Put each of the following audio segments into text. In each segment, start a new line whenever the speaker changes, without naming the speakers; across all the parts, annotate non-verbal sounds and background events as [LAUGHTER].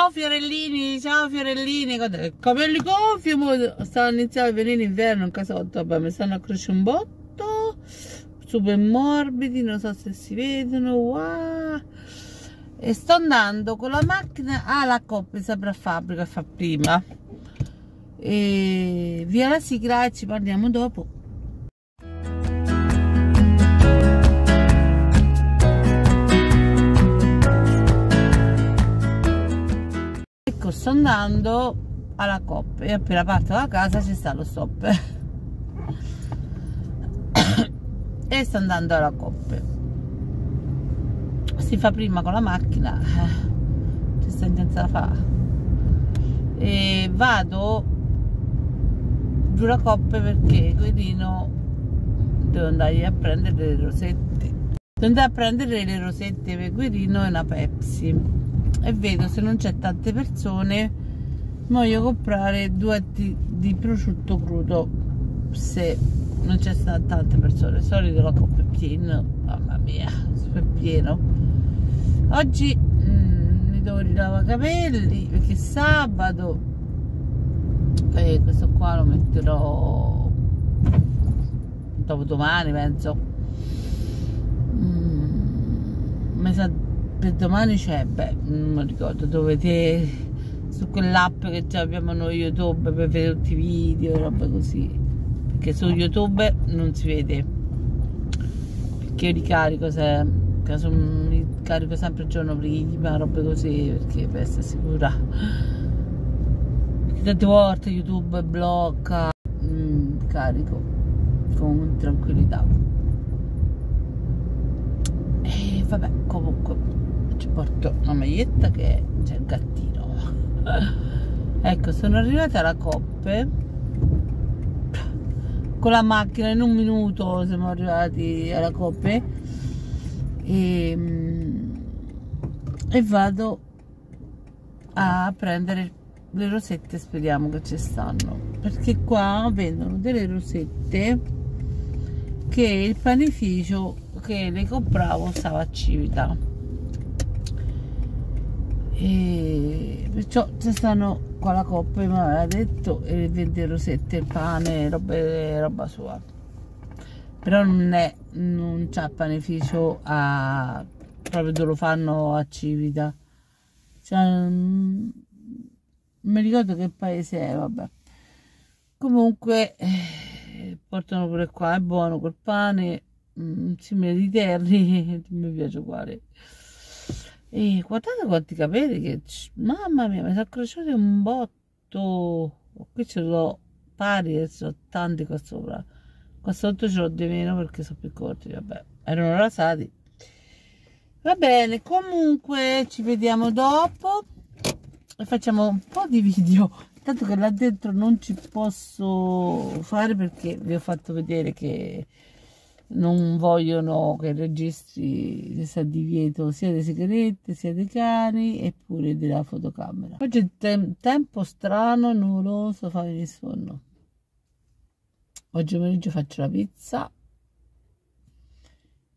Ciao Fiorellini, ciao Fiorellini, guarda, capelli gonfi, sta iniziando a venire l'inverno in casotto, vabbè mi stanno a crescere un botto, super morbidi, non so se si vedono, wow. E sto andando con la macchina alla coppia sempre a fabbrica, fa prima. E via la sigla e ci parliamo dopo. Sto andando alla coppa e appena parto da casa ci sta lo stop. [COUGHS] E sto andando alla coppa si fa prima con la macchina eh, ci sta intensa da fare e vado giù la coppe perché Guidino devo andare a prendere le rosette. Devo andare a prendere le rosette per Guidino e una Pepsi e vedo se non c'è tante persone voglio comprare due di, prosciutto crudo se non c'è tante persone. Solito la coppa è piena mamma mia è pieno. Oggi mm, mi devo rilavare capelli perché sabato e questo qua lo metterò dopo domani penso. Mm, mi sa per domani c'è, beh, non mi ricordo, dovete su quell'app che abbiamo noi YouTube per vedere tutti i video roba così. Perché su YouTube non si vede. Perché io ricarico se caso mi carico sempre il giorno prima, robe così, perché per essere sicura. Perché tante volte YouTube blocca, mm, carico con tranquillità. E vabbè, comunque ci porto una maglietta che c'è il gattino. Ecco sono arrivata alla coppe. Con la macchina in un minuto siamo arrivati alla coppe. E, mm, e vado a prendere le rosette speriamo che ci stanno. Perché qua vendono delle rosette che il panificio che le compravo stava a Civita e perciò ci stanno con la coppa mi aveva detto e vende rosette, pane, roba, roba sua. Però non è non c'ha beneficio a proprio dove lo fanno a Civita. Cioè, non mi ricordo che paese è vabbè. Comunque eh, portano pure qua è buono quel pane mm, simile di terri [LAUGHS] mi piace uguale e guardate quanti capelli che... Mamma mia, mi sono cresciuti un botto. Qui ce l'ho pari e sono tanti qua sopra. Qua sotto ce l'ho di meno perché sono più corti, vabbè. Erano rasati. Va bene, comunque ci vediamo dopo. E facciamo un po' di video. Tanto che là dentro non ci posso fare perché vi ho fatto vedere che non vogliono che registri sia divieto sia dei sigarette sia dei cani eppure della fotocamera. Oggi è tem tempo strano nuvoloso fa venire sonno. Oggi pomeriggio faccio la pizza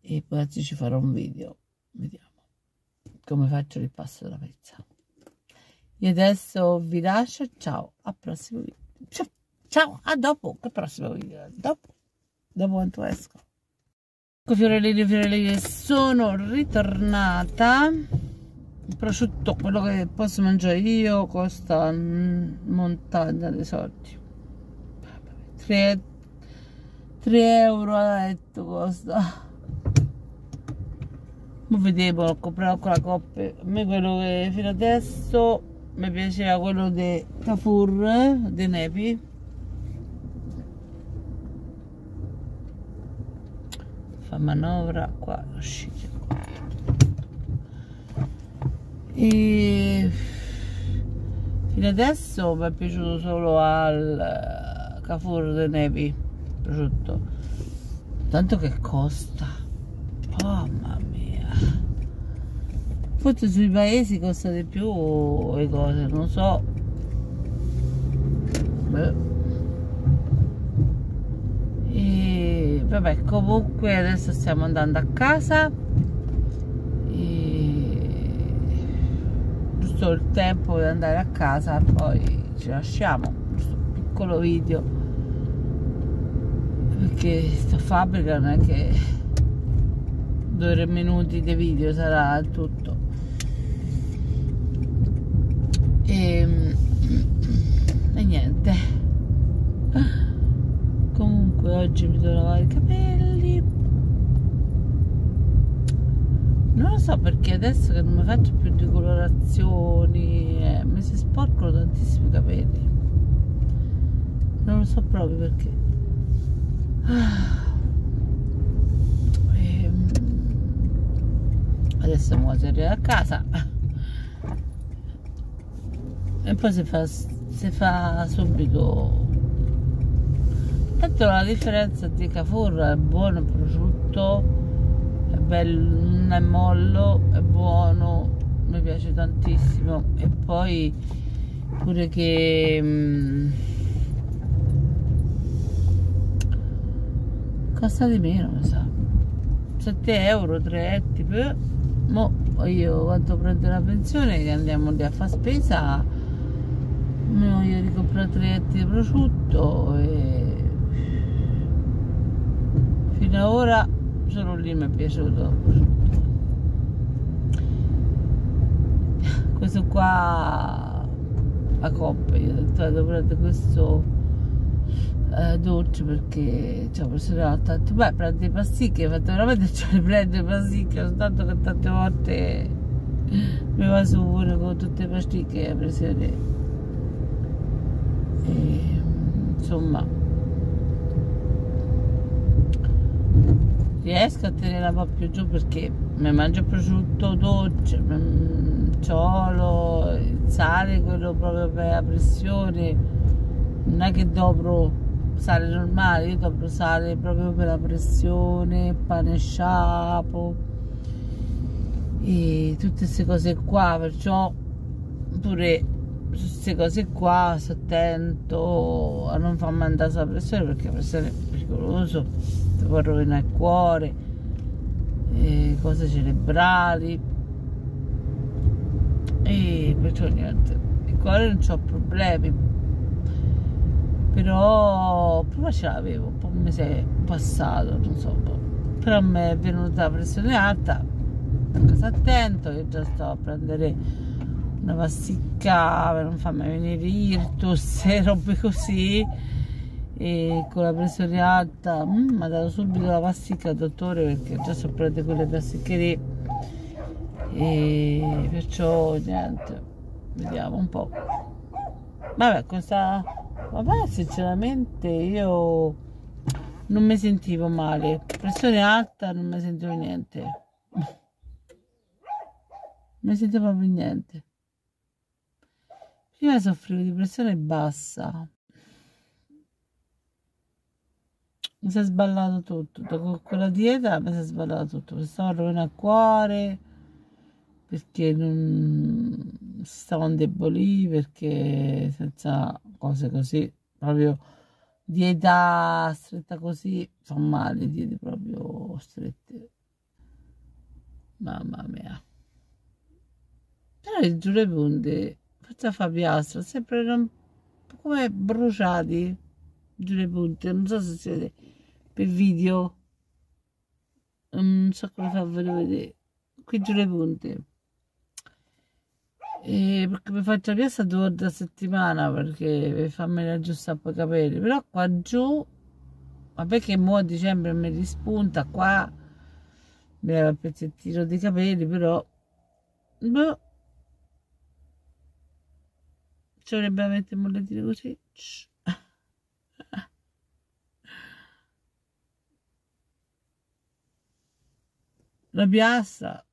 e poi ci farò un video. Vediamo come faccio il passo della pizza. Io adesso vi lascio ciao al prossimo video ciao, ciao a dopo che prossimo video dopo dopo quanto esco Ecco fiorellini fiorellini sono ritornata. Il prosciutto quello che posso mangiare io costa montagna dei soldi. 3, 3 euro a letto costa. Ma vedevo l'ho comprato con la coppa. A me quello che fino adesso mi piaceva quello di Cafur di Nepi fa manovra qua uscite qua. E fino adesso mi è piaciuto solo al Cafur de Nevi prosciutto tanto che costa. Mamma mia. Forse sui paesi costa di più le cose non so. Beh. Vabbè comunque adesso stiamo andando a casa e... giusto il tempo di andare a casa poi ci lasciamo questo piccolo video. Perché sta fabbrica non è che due o tre minuti di video sarà tutto. E, ehm, niente comunque oggi mi devo lavare i capelli non lo so perché adesso che non mi faccio più decolorazioni eh, mi si sporcano tantissimi capelli non lo so proprio perché ah. ehm. adesso mo si arriva a casa e poi si fa, si fa subito tanto la differenza di Cafurra è buono il prosciutto è bello è mollo è buono mi piace tantissimo. E poi pure che mh, mm, costa di meno mi sa. 7 euro 3 etti mo io quando prendo la pensione che andiamo lì a fare spesa mi voglio ricomprare tre etti di prosciutto e fino ad ora solo lì mi è piaciuto. Questo qua a coppia io ho detto devo prendere questo eh, dolce perché cioè, persone ha detto beh prendi pasticche fatto veramente ce le prende pasticche soltanto che tante volte mi va su pure con tutte le pasticche a presione e, insomma riesco a tenere un po' più giù perché mi mangio prosciutto dolce ciolo il sale quello proprio per la pressione. Non è che dopo sale normale io dopo sale proprio per la pressione pane sciapo e tutte queste cose qua perciò pure su queste cose qua sto attento a non far mandare sulla pressione perché la pressione è pericoloso ti può rovinare il cuore cose cerebrali. E perciò niente il cuore non ho problemi. Però prima ce l'avevo un po' un mese passato non so però mi è venuta la pressione alta casa attento io già sto a prendere una pasticca per non farmi venire irtus [LAUGHS] e robe così e con la pressione alta mm, mi ha dato subito la pasticca al dottore perché già so prendere quelle pasticche lì e perciò niente vediamo un po' vabbè questa vabbè sinceramente io non mi sentivo male. Pressione alta non mi sentivo niente. [LAUGHS] Non mi sentivo proprio niente Prima soffrivo di pressione bassa. Mi si è sballato tutto. Dopo quella dieta mi si è sballato tutto. Mi stavo rovinando il cuore perché non si stava indebolì perché senza cose così proprio dieta stretta così fa male diete proprio strette mamma mia però il giù le punte Forza Fabiastro, sempre un po' come bruciati giù le punte, non so se siete per video, non so come farvelo vedere, qui giù le punte. E perché mi faccio la piazza due volte a settimana perché per farmi aggiustare poi i capelli, però qua giù, vabbè che mo a dicembre mi rispunta, qua mi leva il pezzettino di capelli, però boh, ci dovrebbe mettere mollettine così. [LAUGHS] La piastra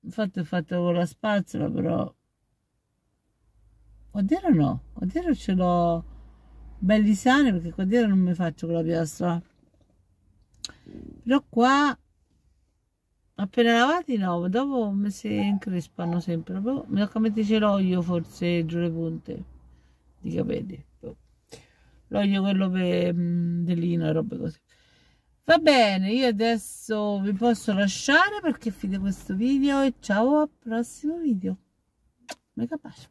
infatti è fatta con la spazzola però. Qua dietro no? Qua dietro ce l'ho belli sani perché qua dietro non mi faccio con la piastra. Però qua appena lavati no dopo mi si increspano sempre mi tocca metterci l'olio forse giù le punte di capelli boh. l'olio quello per mm, delino e robe così. Va bene io adesso vi posso lasciare perché fine questo video e ciao al prossimo video. Mega pace